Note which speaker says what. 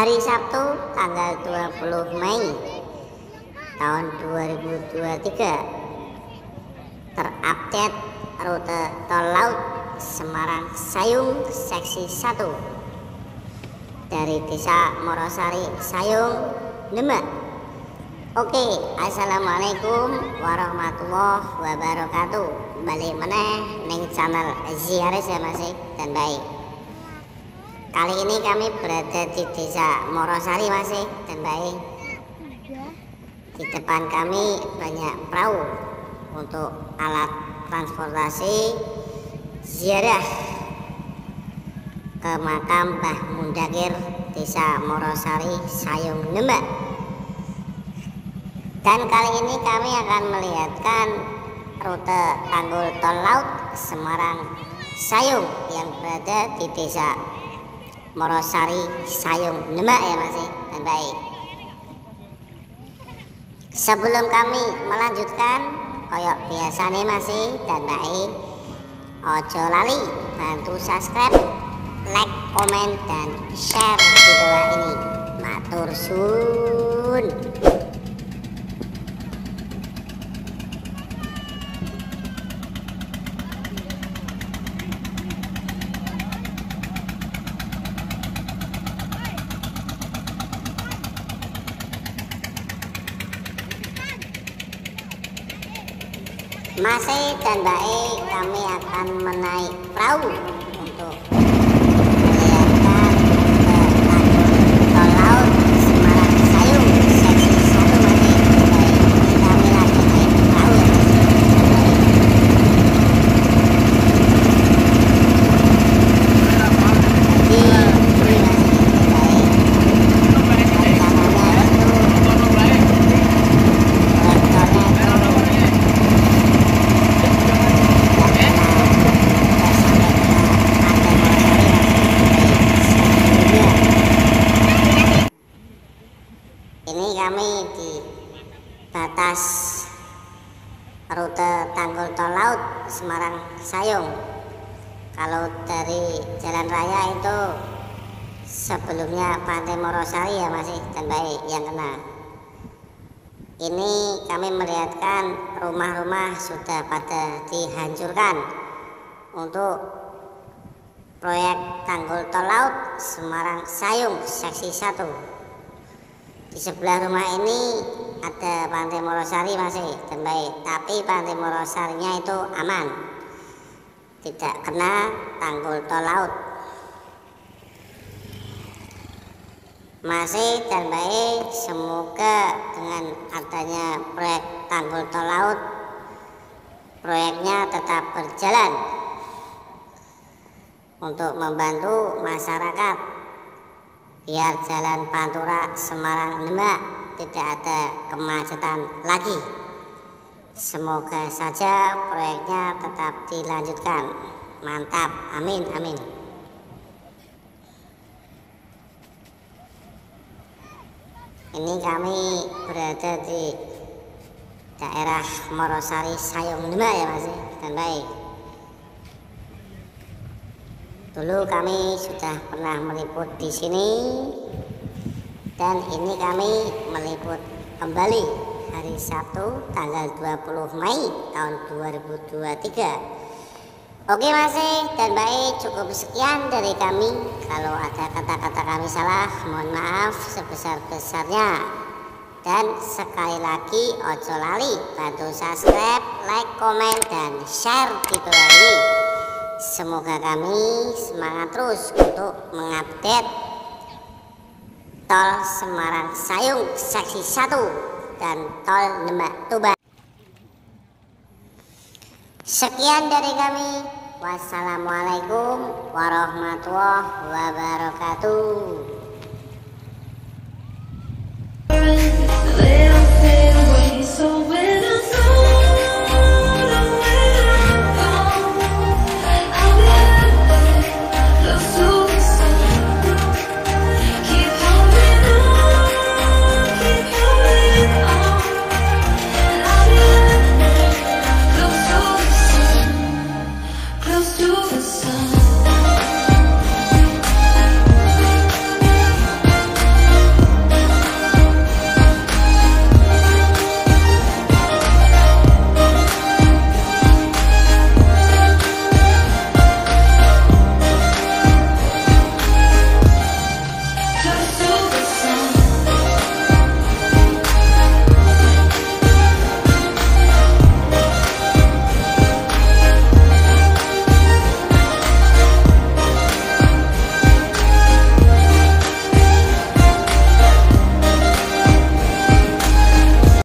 Speaker 1: hari Sabtu tanggal 20 Mei tahun 2023 terupdate rute tol laut Semarang Sayung seksi 1 dari desa Morosari Sayung Demak. Oke Assalamualaikum warahmatullahi wabarakatuh. Balik meneh ning channel Ziaris ya masih dan baik Kali ini kami berada di desa Morosari masih dan baik Di depan kami banyak perahu untuk alat transportasi ziarah ke makam Mbah Mundakir Desa Morosari Sayung Demak dan kali ini kami akan melihatkan rute tanggul tol laut Semarang Sayung yang berada di desa Morosari Sayung. Demak ya masih dan baik. Sebelum kami melanjutkan koyok biasa nih masih dan baik. Ojo lali bantu subscribe like komen dan share video ini. Matur sun Masih dan baik kami akan menaik perahu untuk melihatkan ke tol laut Semarang Sayung seksi satu masih baik ini kami lagi naik perahu ya Jadi ini masih baik rencananya itu rektornya itu ini kami di batas rute tanggul tol laut Semarang Sayung. Kalau dari jalan raya itu sebelumnya Pantai Morosari ya masih dan baik yang kena. Ini kami melihatkan rumah-rumah sudah pada dihancurkan untuk proyek tanggul tol laut Semarang Sayung seksi 1 di sebelah rumah ini ada Pantai Morosari masih dan baik tapi Pantai Morosarinya itu aman. Tidak kena tanggul tol laut. Masih dan baik semoga dengan adanya proyek tanggul tol laut proyeknya tetap berjalan untuk membantu masyarakat biar jalan Pantura Semarang Demak tidak ada kemacetan lagi. Semoga saja proyeknya tetap dilanjutkan. Mantap. Amin amin. Ini kami berada di daerah Morosari Sayung Demak ya masih dan baik dulu kami sudah pernah meliput di sini dan ini kami meliput kembali hari Sabtu tanggal 20 Mei tahun 2023 Oke masih dan baik cukup sekian dari kami. Kalau ada kata-kata kami salah mohon maaf sebesar-besarnya. Dan sekali lagi ojo lali bantu subscribe like komen dan share video ini semoga kami semangat terus untuk mengupdate tol Semarang Sayung seksi 1 dan tol Demak Tuban sekian dari kami Wassalamualaikum warahmatullahi wabarakatuh.